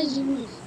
Imagina.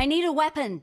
I need a weapon.